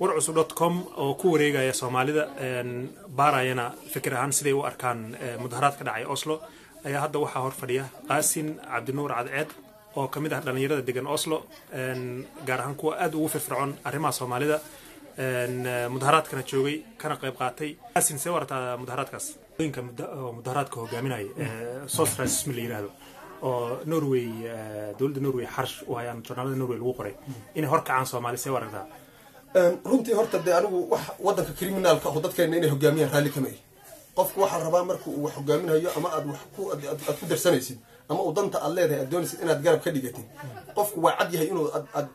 war cusub dot com oo ku wareegaya soomaalida baarayana fikir ahaan siday u arkaan mudaharaad ka dhacay oslo. Ayaa hadda waxaa hor fadhiya qaasin cabdinuur cadceed oo ka mid ah dhallinyarada degan oslo gaar ahaan kuwa aad ugu firfircoon arrimaha soomaalida. Mudaharaadkana joogay kana qayb qaatay. Qaasin see wartaa mudaharaadkaas? Oyinka mudaharaadka hogaaminaya sos racism la yiraahdo oo norway dowladda norway xarsh u hayaan journaalada norway lagu qoray. Inay hor kacaan soomaali see waragtaa runtii horta dee anigu wax wadanka criminaalka ahu dadkeena inay hogaamiyaan raalli kama ihi qofku waxaa rabaa marka uu wax hogaaminayo ama aad wax aad ku darsanaysid ama uu danta aad leedahay aad doonaysid inaad garab ka dhigatid qofku waa cad yahay inuu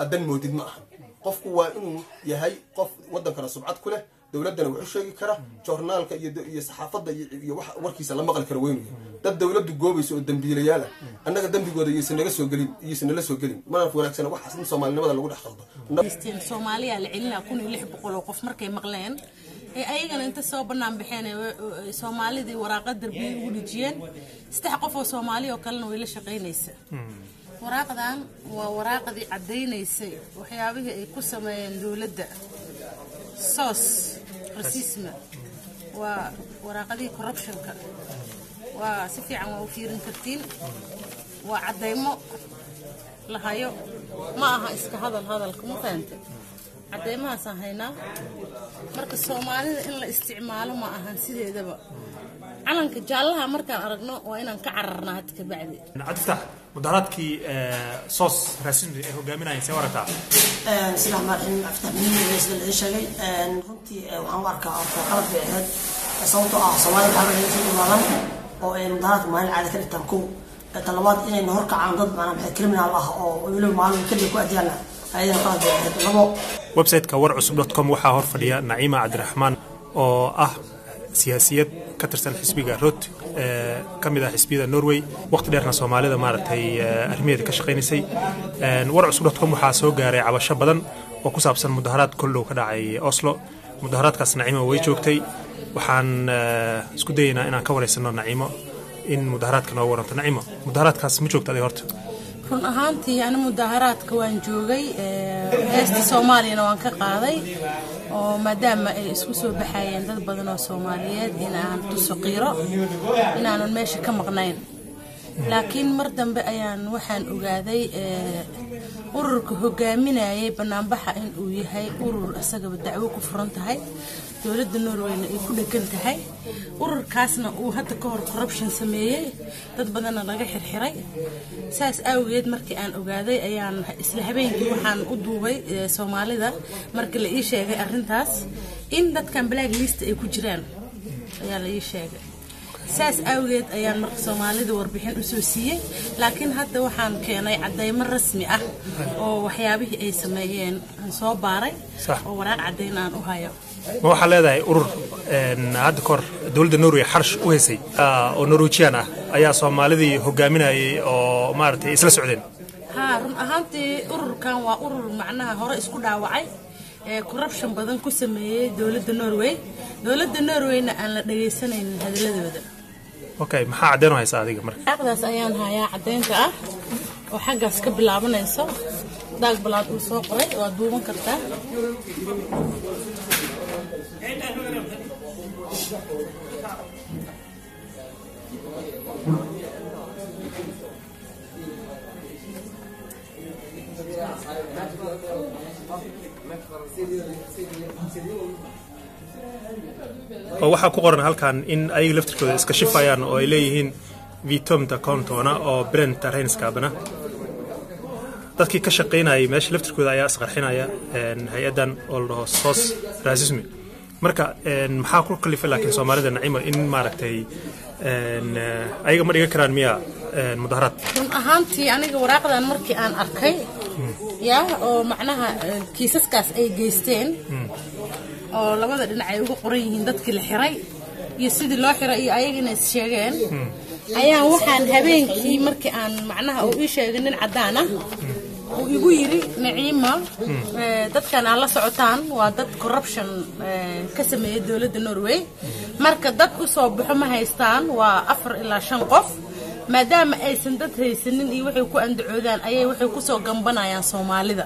aad dan moodid ma aha. Qofku waa inuu yahay qof wadankana subcad ku leh dowladdana wax sheegi kara joornaalka iyo saxaafadda iyo warkiisa la maqli kara weynu. Dad dowladdu goobaysa oo dambiilayaala annaga dembigooda iyaysan naga soo gelin iyaysan nala soo gelin. Mana wanaagsana waxaas in soomaalinimada lagu dhex qaldo soomaaliya la celinaa kun iyo lix boqol oo qof markay maqleen ee ayagana inta soo bannaan baxeen soomaalidii waraaqa darbiyay ugu dhijiyeen saddex qof oo soomaali oo kalena way la shaqaynaysa. Waraaqdan waa waraaqdii caddaynaysay waxyaabihii ay ku sameeyeen dowladda sos rasisma waa waraaqadihii corruptionka. Waa si fiican waa u fiirin kartiin. Waa caddaymo la hayo ma aha iska hadal hadalka ma fahante caddaymahaasaan haynaa marka soomaalida in la isticmaalo ma ahan sideedaba calanka jaallaha markaan aragno waa inaan ka cararnaa hadda kabacdi cabdiftax mudaharaadkii sos racism ay hogaaminayeen see waragtaa sida marxin aftahminiin sida la sheegay runtii waxaan u arkaa orta qalad bay ahayd. Sababtoo ah soomaalida waxaa laga soo imaadan oo ay mudaharaadka maalin caada ka dhigtaan kow. Talabaad inayna horkacaan dad maanaa maxay criminal ah oo weliba maalin kadib ku adyaana ayadana qalad bay ahayd labo. Websiteka war cusub dot com waxaa hor fadhiya naciima cabdiraxmaan oo ah siyaasiyad ka tirsan xisbiga rot ee ka mid ah xisbiyada norway waqti dheerna soomaalida maaragtay arrimaheeda ka shaqaynaysay. War cusub dot com waxaa soo gaaray cabasho badan oo ku saabsan mudaharaad koldhow ka dhacay oslo. Mudaharaadkaas naciimo way joogtay. Waxaan isku dayaynaa inaan ka wareysano naciimo in mudaharaadka nooga waranto. Naciimo mudaharaadkaas ma joogta aday horta? Run ahaantii ani mudaharaadka waan joogay heesta soomaaliyana waan ka qaaday oo maadaama ay isku soo baxayeen dad badan oo soomaaliyeed inaan tuso qiiro inaanan meesha ka maqnayn. Laakiin mar dambe ayaan waxaan ogaaday ururka hogaaminayay banaanbaxa in uu yahay urur isagaba dacwo ku furan tahay dowladda norwayna ay ku dhegan tahay. Ururkaasna uu hadda ka hor corruption sameeyey dad badanna laga xirxiray. Saas awgeed markii aan ogaaday ayaan isla habeenkii waxaan u duubay soomaalida markii la ii sheegay arrintaas. In dadkan black list ay ku jiraan ayaa la ii sheegay saas awgeed ayaan marka soomaalida warbixin u soo siiyey laakiin hadda waxaan keenay caddaymo rasmi ah oo waxyaabihii ay sameeyeen aan soo baaray oo waraaq caddayn aan u hayo. Ma waxaa leedahay urur hadda kahor dowladda norway xarsh u haysay oo norwejian ah ayaa soomaalidii hogaaminayay oo maaragtay isla socdeen. Haa run ahaantii ururkan waa urur macnaha hore isku dhaawacay ee corruption badan ku sameeyey dowladda norway. Dowladda norwayna aan la dhagaysanaynin hadaladooda أوكي ما حعدينه هاي سادة جمر. أخذ سيان هاي عدين تا وحق أسكب لابن يسوع داق بلاد يسوع قوي ودوم كرتا. Thank. Oo waxaa ku qoran halkan in ayaga laftirkooda iska shifayaan oo ay leeyihiin vitomta contona oo brenta reinskabana dadkii ka shaqaynayay meesha laftirkooda ayaa isqarxinaya hay'addan oo la dhaho sos racismi marka maxaa ku kalifay laakiin soomaalida nacimo in maaragtay ayaga ma dhigan karaan miya mudaharaad? Run ahaantii aniga waraaqdan markii aan arkay ya oo macnaha kiisaskaas ay geysteen oo labada dhinac ay uga qoran yihiin dadkii la xiray iyo sidii loo xiray iyo ayagina is sheegeen ayaan waxaan habeenkii markii aan macnaha uu ii sheegay nin caddaan ah uu igu yiri naciima dadkan aan la socotaan waa dad corruption ka sameeyay dowladda norway marka dad u soo baxo ma haystaan waa afar ilaa shan qof maadaama aysan dad haysanin iyo waxay ku andacoodaan ayay waxay ku soo gambanayaan soomaalida.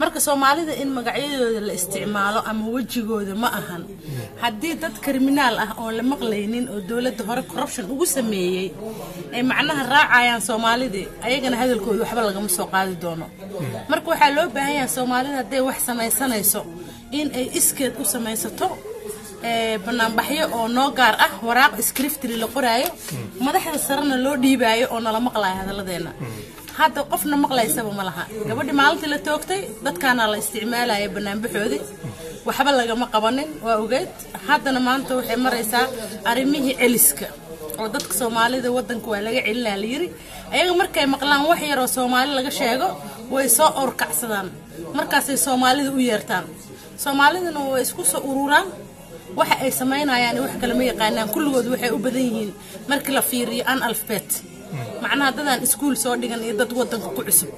Marka soomaalida in magacyadooda la isticmaalo ama wejigooda ma ahan. Haddii dad kriminaal ah oon la maqlaynin oo dowladda hore corruption ugu sameeyey ay macnaha raacayaan soomaalidii ayagana hadalkooda waxba lagama soo qaadi doono. Marka waxaa loo baahan yahay soomaalida hadday wax samaysanayso in ay iskeed u samaysato banaanbaxyo oo noo gaar ah waraaq scriftry la qoraayo madaxda sarena loo dhiibaayo oo nala maqlayo hadalladeena hadda qofna maqlaysaba ma laha. Gabadhi maalintii la toogtay dadkaana la isticmaalaya banaanbaxoodii waxba lagama qabanin waa ogeed. Haddana maanta waxay maraysaa arrimihii celiska oo dadka soomaalida wadanka waa laga celinaa la yiri. Ayaga markay maqlaan wax yaroo soomaali laga sheego way soo orkacsadaan. Markaasay soomaalida u yeertaan. Soomaalidana way isku soo ururaan waxa ay samaynayaan wax kale ma yaqaanaan kulligood waxay u badan yihiin. Markii la fiiriyo an alfabet macnaha dadaan iskuul soo dhigan iyo dad wadanka ku cusub.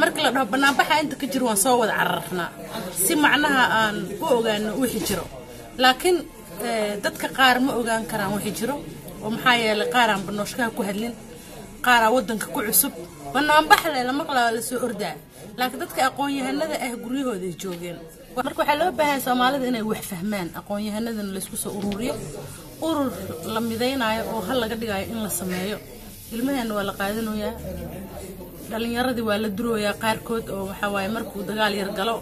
Markii la dhaho banaanbaxa inta ka jiro waan soo wada cararnaa. Si macnaha aan u ogaano wixii jiro. Laakiin eh, dadka qaar ma ogaan karaan wixii jiro. Oo maxaa yeelay qaaraan banooshkaha ku hadlin qaaraa wadanka ku cusub. Banaanbax le la maqlaa la soo ordaa. Laakiin dadka aqoon-yahanada ah guryahooday joogeen marka waxaa loo baahan soomaalida inay wax fahmaan aqoon-yahanadana laysku soo ururiyo urur la midaynayo oo hal laga dhigayo in la sameeyo. Ilmaheena waa la qaadanayaa dhalinyaradii waa la durooyaa qaarkood oo waxaa waaye markuu dagaal yar galo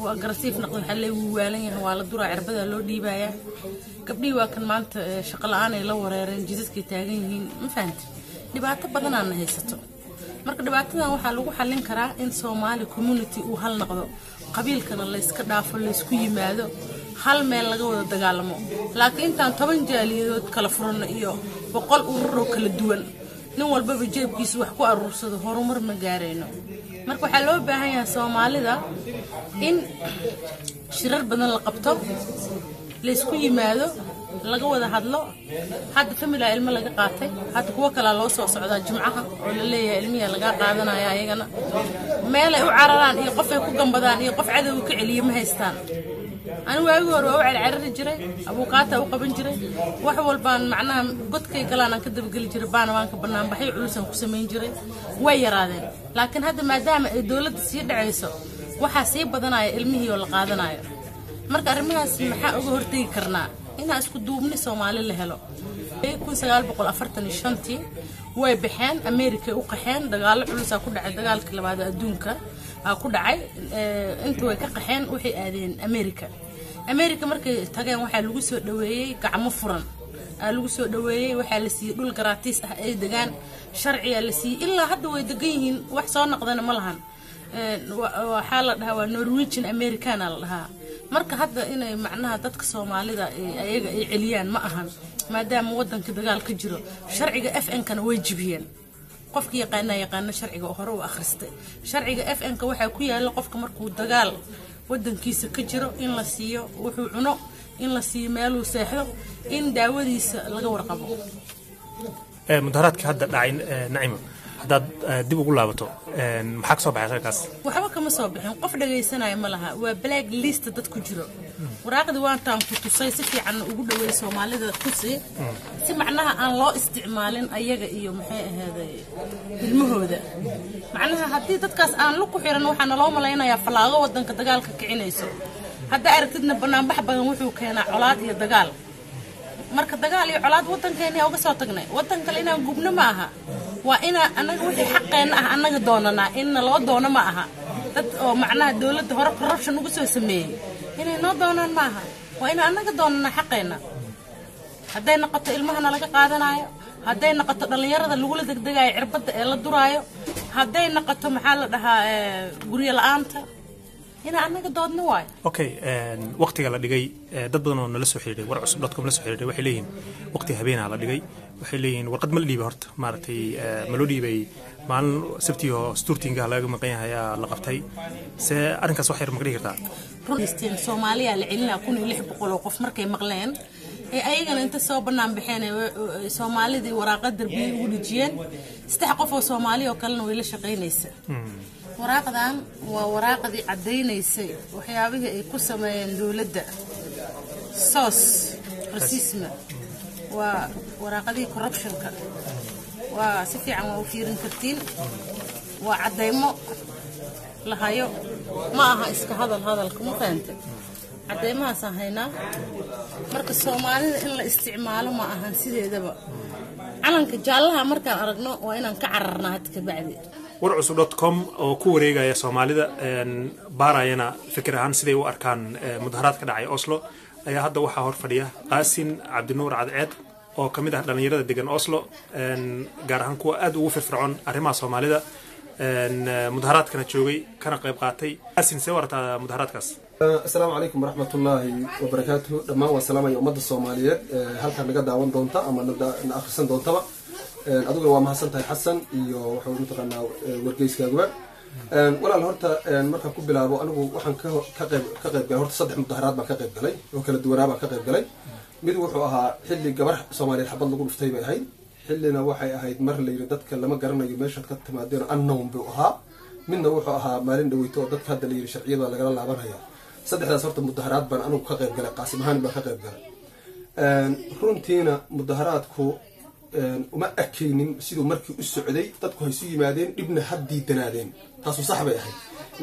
oo agrasiif noqdo waxaa lee wuu waalan yahay waa la duraa cirbadaa loo dhiibayaa gabdhihii waa kan maanta eh, shaqo la'aan la wareereen jidadkay taagan yihiin. Ma fahamti dhibaato badanaana haysato. Marka dhibaatadan waxaa lagu xallin karaa in soomaali community uu hal noqdo qabiilkana layska dhaafo laysku yimaado hal meel laga wada dagaalamo. Laakiin intaan toban jaaliyadood kala furano iyo boqol ururoo kala duwan nin walbaba jeebkiisa wax ku aruursado horumar ma gaarayno. Marka waxaa loo baahan yahay soomaalida in shirar badan la qabto laysku yimaado لقوه هذا لا هذا كمل علم لقاطه هذا هو كلا لوس وصعدا جمعة ولا اللي علمي لقاطه هذا نايا يعنى ما يلاقوا عرران. يقف يكون جنب ذا يقف عدو كعلي مهستان على عرر الجري أبو قاتة وقبن جري. وحول بان معناه قد كي قال أنا كده بقول جري. بان وان كبرنا. بحي علوس وقسمين جري. وير هذا لكن هذا ما دام دولة تصير عيسو وحاسيب بدنا علمي هي والقاضي نايا مرك أرمي هاس محاوق inaa isku duubni soomaali la helo. Way baxeen amerikay u qaxeen dagaalo culusaa ku dhacay dagaalkii labaad adduunka aa ku dhacay. Inta way ka qaxeen waxay aadeen america america markay tageen waxaa lagu soo dhaweeyey gacmo furan. Aa lagu soo dhaweeyey waxaa la siiyey dhul garaatiis ah ay degaan. Sharciyaa la siiyey. Ilaa hadda way degan yihiin wax soo noqdana ma lahan. Wa- waxaa la dhahaa waa norwegian americana la dhahaa marka hadda inay macnaha dadka soomaalida ay- ayaga ay celiyaan ma ahan. Maadaama wadanka dagaal ka jiro sharciga f n kana way jibiyeen. Qofka yaqaana yaqaano sharciga hore u akhristay. Sharciga f n ka waxaa ku yaalla qofka markuu dagaal wadankiisa ka jiro in la siiyo wuxuu cuno in la siiyo meeluu seexdo in daawadiisa laga warqabo. Eh, mudaharaadka hadda dhacay eh, nacimo haddaad eh, dib ugu laabato maxaa ka baxay shaqakaas waxba kama soo bixin. Qof dhagaysanaya ma laha. Waa black list dad ku jiro. Waraaqdii waantaan ku tusay si fiican ugu dhaweey soomaalida tusi si macnaha aan loo isticmaalin ayaga iyo maxay ahaaday ilmahooda. Macnaha haddii dadkaas aan lug ku xiran waxaa naloo malaynayaa fallaago wadanka dagaalka kicinayso. Haddaa aragtidna banaanbax badan wuxuu keenaa colaad iyo dagaal. Marka dagaal iyo colaad wadankeena uga soo tagnay. Wadan kale inaan gubno ma aha waa inaa anaga wixii xaqeenna ah anaga doonanaa inna loo doono ma aha. Dad oo macnaha dowladda hore corruption ugu soo sameeyey. Inay noo doonaan ma aha. Waa inaa anaga doonanaa xaqeenna hadday noqoto ilmahana laga qaadanayo hadday noqoto dhallinyarada lagula degdegayo cirbadda ee la duraayo hadday noqoto maxaa la dhahaa eh, guryo la'aanta inaa anaga doodno waayo okay waqtiga la dhigay dad badan oo nala soo xiriiray war cusub dadkom la soo xiriiray waxay leeyihiin waqti habeenaa la dhigay. Waxay leeyihiin warqad ma la dhiibay horta maaragtay ma loo dhiibay maalin sabtii oo stuurtingaha laga maqan yahay ayaa la qabtay. Se arrinkaas wax yar ma ka dhigi kartaa? Runtii soomaaliya la celinaa kun iyo lix boqol oo qof markay maqleen. Ee ayagana inta soo bannaan baxeen soomaalidii waraaqa darbiyay ugu dhejiyeen saddex qof oo soomaali oo kalena way la shaqaynaysa وراقدان ووراقدي عدينيسي. وحيابيه يقسم يندولد صوص رسيسمة. ووراقدي كوربشن كا وسفي عم وفيرن كرتين. وعديمو لهايو. ما ها اسك هذا هذا الكمقانت عديمها صهينا مركز الصومالي إن استعماله ما أهان سيدي دبا. علنك جالها مركز أرقنو وإنن كعررنا هاتك بعدي. Warcusub dot com oo ku wareegaya soomaalida baarayana fikir ahaan siday u arkaan mudaharaad ka dhacay oslo. Ayaa hadda waxaa hor fadhiya qaasin cabdinuur cadceed oo ka mid ah dhallinyarada degan oslo gaar ahaan kuwa aad ugu firfircoon arrimaha soomaalida. Mudaharaadkana joogay kana qayb qaatay. Qaasin see wartaa mudaharaadkaas. Asalaamu calaykum waraxmatullaahi wabarakaatuhu dhammaan waan salaamaya ummadda soomaaliyeed. Halkan naga daawan doonta ama na akhrisan doontaba adiguna waa mahadsan tahay xasan iyo waxa mataqaanaa wargeyskaaguba walaal horta markaan ku bilaabo anigu waxaan ka qayb galay. Horta saddex mudaharaad baan ka qayb galay oo kala duwanaa baan ka qayb galay. Mid wuxuu ahaa xilli gabar soomaaliyeed xabad lagu dhuftay bay ahayd. Xillina waxay ahayd mar layidhi dadka lama garanayo meeshaad ka timaadeen unknown buu ahaa. Midna wuxuu ahaa maalin dhaweyto oo dadka hadda layidhi sharciyada lagala laabanaya. Saddexdaas horta mudaharaad baan anigu ka qayb galay qaasim ahaan baan ka qayb galay. Runtiina mudaharaadku uma akaynin siduu markii u socday dadku haysu yimaadeen dhibna ha diidanaadeen taasu sax bay ahayd.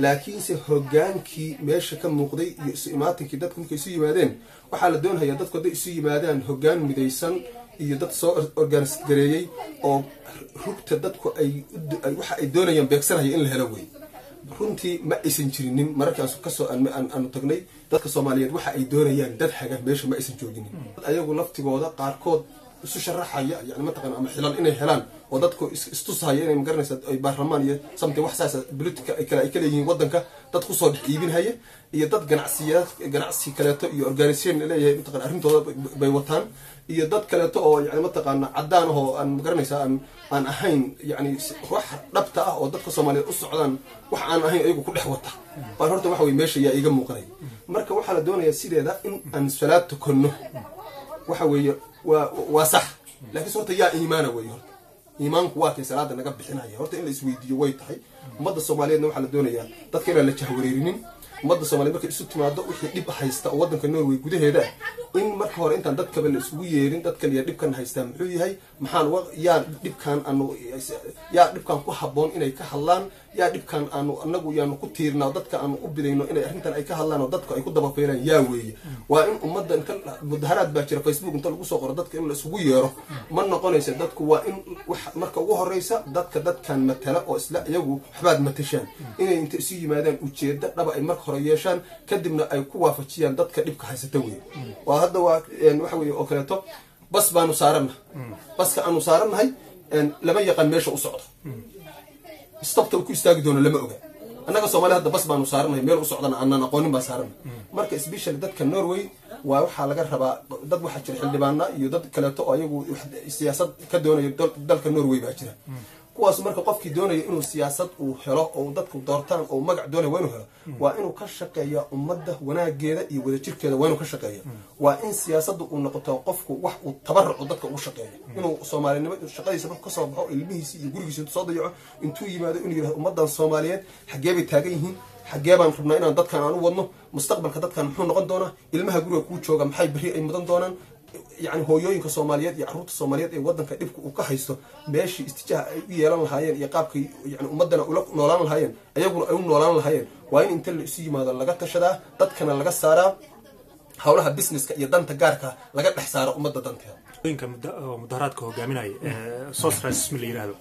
Laakiinse hogaankii meesha ka muuqday iyo isu imaatinkii dadku markay isu yimaadeen waxaa la doonhayaa dadku hadday isu yimaadaan hogaan midaysan iyo dad soo organis gareeyey oo rugta dadku ay waxa ay doonayaan beegsanaya in la helo wey. Runtii ma aysan jirinin mararkaas ka soo aanu tagnay dadka soomaaliyeed waxa ay doonayaan dad haga meesha ma aysan jooginin. Ayagu laftigooda qaarkood isu sharaxaya yani mataqan ama xilal inay helaan oo dadku istusahaya inay magaranaysa ay baarlamaan iyo something wax saasa politica ay kale ay ka leeyihiin waddanka dad ku soo iibinhaya iyo dad ganacsiya ganacsi kaleeto iyo organisation leeyahay mataqan arrintooda bay wataan iyo dad kaleeto oo yani mataqaana caddaan ahoo aan magaranaysa aan aan ahayn yani wax dhabta ah oo dadka soomaaliyeed u socdaan wax aan ahayn ayagu ku dhex wata baan horta waxa weye meesha yaa iiga muuqanay marka waxaa la doonayaa sideeda in aan salaad tukanno. Waxa weeye waa sax. Laakiinse horta yaa iimaana wey horta iimaanku waa kay salaada naga bixinaya. Horta in la isweydiiyo way tahay. Ummadda soomaaliyeedna waxaa la doonayaa dadka inaan la jahwareerinin ummadda soomaliyeed markay isu timaado wixii dhib haysta oo waddanka norway gudaheeda ah in marka hore intaan dadkaba la isugu yeerin dad kaliya dhibkan haystaa muxuu yahay? Maxaan yaa dhibkaan aanu yaa dhibkaan ku habboon inay ka hadlaan yaa dhibkaan aanu anagu yaanu ku tiirnaa dadka aanu u bidayno inay arrintan ay ka hadlaan oo dadku ay ku dabafeelaan yaa weeye. Waa in ummadda inta mudaharaad baa jira facebook inta lagu soo qoro dadka in la isugu yeero. Ma noqonaysa dadku waa in marka ugu horeysa dadka dadkan matala oo isla iyagu waxbaad matashaan inay inta isu yimaadaan ujeeda dhaba ay marka hore yeeshaan kadibna ay ku waafajiyaan dadka dhibka haysata wey waa hadda waa waxa weye oo kaleeto bas baanu saarannahay. Baska aanu saarannahay lama yaqaan meesha u socdo stobta uu ku istaagi doono lama oga. Annaga soomaliya hadda bas baanu saaranahay meel u socdana aanaan aqoonin baan saaranahay marka specially dadka norway waa waxaa laga rabaa dad waxaa jira xildhibaana iyo dad kaleeto oo ayagu siyaasad ka doonayo dalka norway baa jira kuwaas marka qofkii doonaya inuu siyaasad uu helo oo dadku doortaan oo magac doonaya waa inuu helo waa inuu ka shaqeeya ummadda wanaageeda iyo wadajirkeeda waa inuu ka shaqeeya. Waa in siyaasadda uu noqoto qofku wax uu tabarucu dadka ugu shaqeeyo inuu soomaalinimo shaqadiisa marku ka soo baxo ilmihiisi iyo gurigiisa intuu soo dayaco intuu yimaado inuu yidhahdo ummaddan soomaaliyeed xaggee bay taagan yihiin xaggee baan rabnaa inaan dadkan aan u wadno mustaqbalka dadkan muxuu noqon doonaa ilmaha guriga kuu jooga maxay berri ay mudan doonaan yani hooyooyinka soomaaliyeed iyo carruurta soomaaliyeed ee waddanka dhibka uu ka haysto meeshii istijaaha ay u yeelan lahaayeen iyo qaabkay yani ummaddana ula noolaan lahaayeen ayaguna ay u noolaan lahaayeen. Waa in inta la isu yimaado laga tashadaa dadkana laga saaraa howlaha businesska iyo danta gaarka laga dhex saaro ummadda danteeda. Mudaharaadka hogaaminaya sosrasmi la yidhaahdo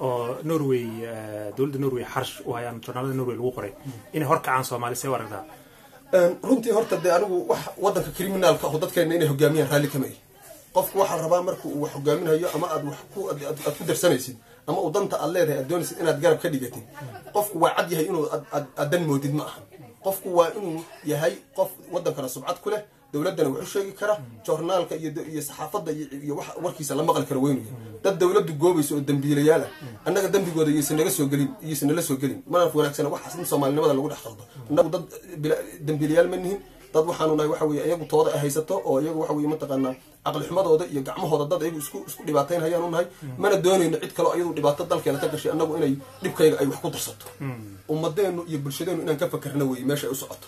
oo norway dowladda norway xarsh u hayaan journaalada norway lagu qoray inay horkacaan soomaali see u aragtaa runtii horta dee anigu wax waddanka criminaalka aho dadkeena inay hogaamiyaan raalli kama ihi qofku waxaa rabaa marka uu wax hogaaminayo ama aad aad ku darsanaysid ama uu danta aad leedahay aad doonaysid inaad garab ka dhigatid qofku waa cad yahay inuu aad dan moodid ma ahan. Qofku waa inuu yahay qof waddankana subcad ku leh dowladdana wax sheegi kara joornaalka iyo saxaafadda iyo warkiisa la maqli kara weynu yahay dad dowladdu goobaysa oo dambiilayaal ah. Annaga dembigooda iyaysan naga soo gelin iyaysan nala soo gelin. Mana wanaagsana waxaas in soomaalinimada lagu dhex qaldo annagu dad dambiilayaal ma nihin dad waxaanu nahay waxa weye iyagu tooda ay haysato oo iyagu waxa weye mataqaanaa caqli xumadooda iyo gacmahooda dad iyagu isku isku dhibaatayn hayaan u nahay mana doonayno cid kaleo iyadu dhibaato dalkeena ka gashay annagu inay dhibkayga ay wax ku darsato. Ummadeennu iyo bulshadeenu inaan ka fakerna weye meesha ay u socoto.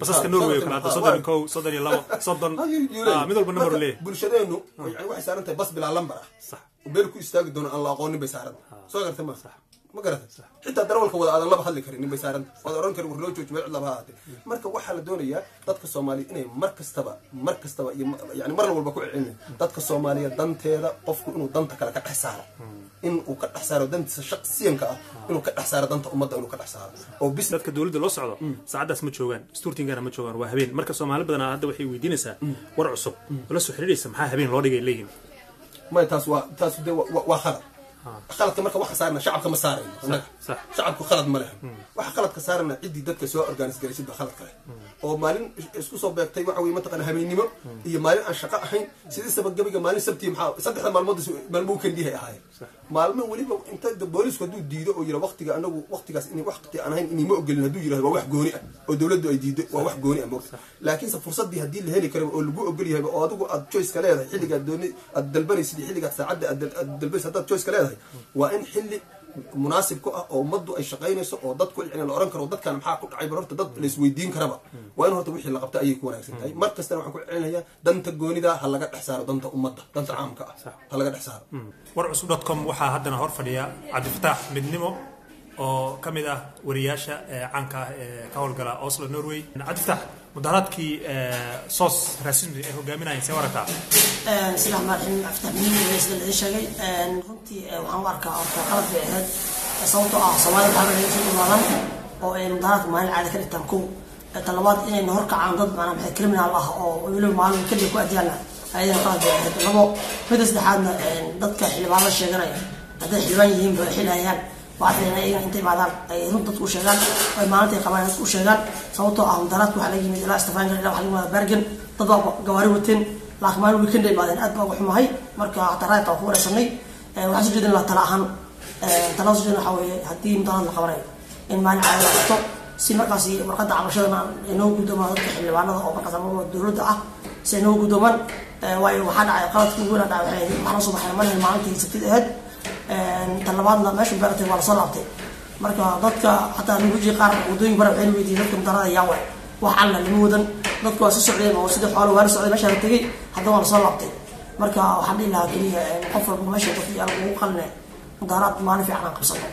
Basaska norway oo kale hadda soddon iyo kow soddon iyo labo soddon mid walba number leeyahay bulshadeenu yani waxay saaran tahay bas bilaa lambar ah. Meel ku istaagi doono aan la aqoonin bay saaran soo garta ma ma garata xitaa darawalka wada aadan laba hadli karin nin bay saaran waad oran karin war loo jooji meel cid laba ha ahaatee marka waxaa la doonayaa dadka soomaaliya inay mar kastaba mar kastaba iyo yani mar walba ku celcelina dadka soomaaliya danteeda qofku inuu danta kale ka dhex saaro. In uu ka dhex saaro dantiisa shaqsiyanka ah inuu ka dhex saaro danta ummadda inuu ka dhex saaro. Oo bis dadka dowladda loo socdo saacaddaas ma joogaan sturtingana ma joogaan waa habeen. Marka soomaali badanaa hadda waxay weydiinaysaa war cusub oo la soo xidhiidhaysa maxaa habeen loo dhigay leeyihiin maya taas waa taas de wa- waa khalad khaladka marka waxa saarna shacabka ma saarayno annaga shacabku khalad ma leh waxa khaladka saarana ciddii dadka soo organis garaysid baa khalad kale oo maalin isku soo beegtay waxa weye mataqana habeennimo iyo maalin aan shaqo ahayn. Sidiisaba gebiga maalin sabti maxaa saddexda maalmood maalmo kendihay ahaayeen maalmo weliba inta de boolisku hadduu diido oo yira waqtiga anagu waqtigaas in waqti aan ahayn inima ogolin hadduu yiraahdo waa wax gooni ah oo dowladdu ay diido waa wax gooni ah moogta laakiinse fursadii haddii la heli karo oo lagu ogol yahay oo adigu aad choice ka leedahay xilligaad dooni aad dalbanaysid xilligaad saacadda aad dal- aad dalbanaysid haddaad choice ka leedahay waa in xilli munaasib ku ah oo ummaddu ay shaqaynayso oo dadku yani la oran karo dadkan maxaa ku dhacay bar horta dad la isweydiin karaba. Waa in horta wixii la qabta ayay ku wanaagsan tahay. Mar kastana waxaan ku celinayaa danta goonida ha laga dhex saaro danta ummadda danta caamka ah ha laga dhex saaro. War cusub dot com waxaa haddana hor fadhiya cabdifataax midnimo oo ka mid ah wariyaasha caanka ah ee ka howlgala oslo norway. Cabdifataax mudaharaadkii sos raasismi ay hogaaminayeen see wararkaa sida marxin aftahmiin sida la sheegay? Runtii waxaan u arkaa horta qalad bay ahayd sababtoo ah soomaalida waxaa laga soo dhawaadan oo ay mudaharaadka maalin caada ka dhigtaan kow. Talabaad inayna horkacaan dad maanaa maxay criminal ah oo weliba maalin keliya ku adyaana ayadana qalad bay ahayd labo midda saddexaadna dadka xildhibaanada sheeganaya hadday xildhibaan yihiin bay xilhayaan waxaa filan ayaga intay imaadaan ay run dadku u sheegaan ay maalinta ay qabaan dadku u sheegaan sababtoo ah mudaharaadka waxaa laga yimid ilaa stefan ilaa waxaa laga wadaa bergen. Dad baa gawaari wateen laakiin maalin weekend ay imaadeen aad baa uga xumahay. Marka hataa raayta waan ku wareysanay waxaan soo jeedin lahaa tala ahaan talada soo jeedin waxaa weeye haddii mudaharaad la qabanayo in maalin caadi la qabto si markaasi warqadda cabashadana noogu guddoomaan dadka xildhibaanada oo markaas ama dowladda ah si noogu guddoomaan waayo waxaa dhacay qaladkii ugu weynaa dhacay waxaa soo baxay malin maalintii sabtida ahayd tan labaadna meesha beeratay waa la soo laabtay. Marka dadka xataa nuguji qaar wadooyin bara waxay weydiiyeen dadka mudarada yaa waay wax alla lama wadan. Dadku waa si socdeen oo sidii xoolo waa la socday meesha la tegay haddana waa la soo laabtay. Marka waxaan dhihi lahaa keliya qof walba meesha dadka yaa lagu qaline mudaharaad maalin fiican aan qabsano